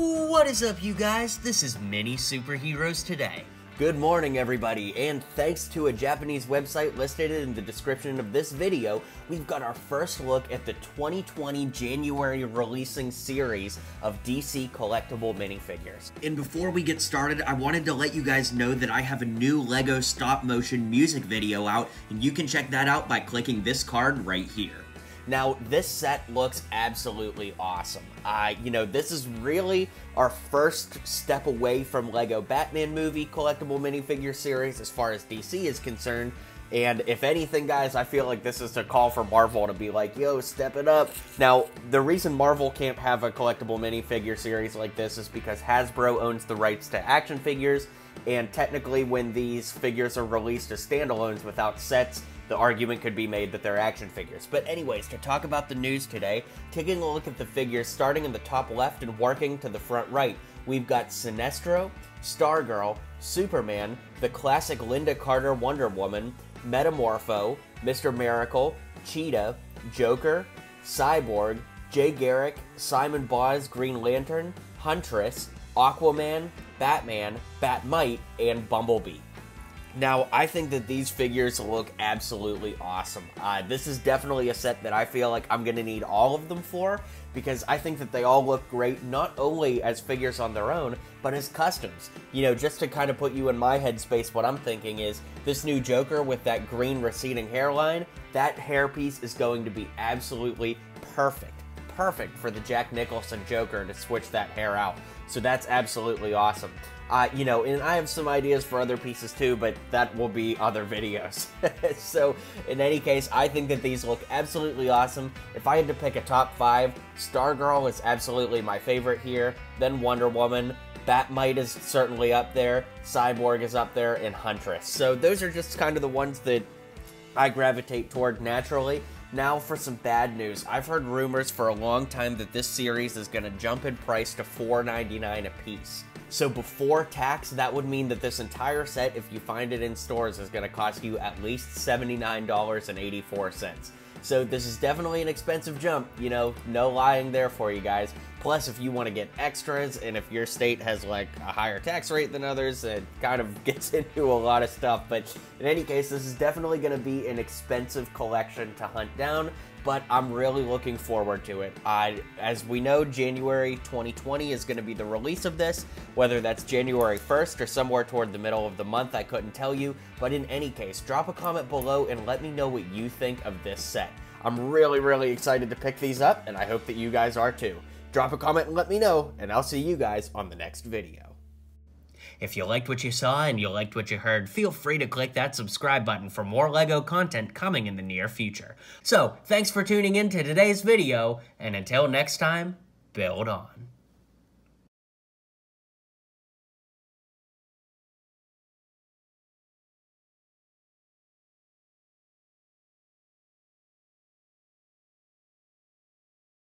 What is up, you guys? This is Mini Superheroes Today. Good morning, everybody, and thanks to a Japanese website listed in the description of this video, we've got our first look at the 2020 January releasing series of DC collectible minifigures. And before we get started, I wanted to let you guys know that I have a new LEGO stop motion music video out, and you can check that out by clicking this card right here. Now, this set looks absolutely awesome. Uh, you know, this is really our first step away from LEGO Batman movie collectible minifigure series as far as DC is concerned. And if anything, guys, I feel like this is a call for Marvel to be like, yo, step it up. Now, the reason Marvel can't have a collectible minifigure series like this is because Hasbro owns the rights to action figures, and technically, when these figures are released as standalones without sets, the argument could be made that they're action figures. But anyways, to talk about the news today, taking a look at the figures starting in the top left and working to the front right, we've got Sinestro, Stargirl, Superman, the classic Lynda Carter Wonder Woman, Metamorpho, Mr. Miracle, Cheetah, Joker, Cyborg, Jay Garrick, Simon Baz Green Lantern, Huntress, Aquaman, Batman, Batmite, and Bumblebee. Now, I think that these figures look absolutely awesome. Uh, this is definitely a set that I feel like I'm going to need all of them for because I think that they all look great not only as figures on their own, but as customs. You know, just to kind of put you in my headspace, what I'm thinking is this new Joker with that green receding hairline, that hairpiece is going to be absolutely perfect. Perfect for the Jack Nicholson Joker to switch that hair out. So that's absolutely awesome. Uh, you know, and I have some ideas for other pieces too, but that will be other videos. so, in any case, I think that these look absolutely awesome. If I had to pick a top five, Stargirl is absolutely my favorite here, then Wonder Woman, Batmite is certainly up there, Cyborg is up there, and Huntress. So, those are just kind of the ones that I gravitate toward naturally. Now for some bad news. I've heard rumors for a long time that this series is going to jump in price to $4.99 a piece. So before tax, that would mean that this entire set, if you find it in stores, is going to cost you at least $79.84. So this is definitely an expensive jump, you know, no lying there for you guys. Plus, if you want to get extras, and if your state has like a higher tax rate than others, it kind of gets into a lot of stuff. But in any case, this is definitely going to be an expensive collection to hunt down but I'm really looking forward to it. I, as we know, January 2020 is going to be the release of this, whether that's January 1st or somewhere toward the middle of the month, I couldn't tell you. But in any case, drop a comment below and let me know what you think of this set. I'm really, really excited to pick these up, and I hope that you guys are too. Drop a comment and let me know, and I'll see you guys on the next video. If you liked what you saw and you liked what you heard, feel free to click that subscribe button for more LEGO content coming in the near future. So, thanks for tuning in to today's video, and until next time, build on.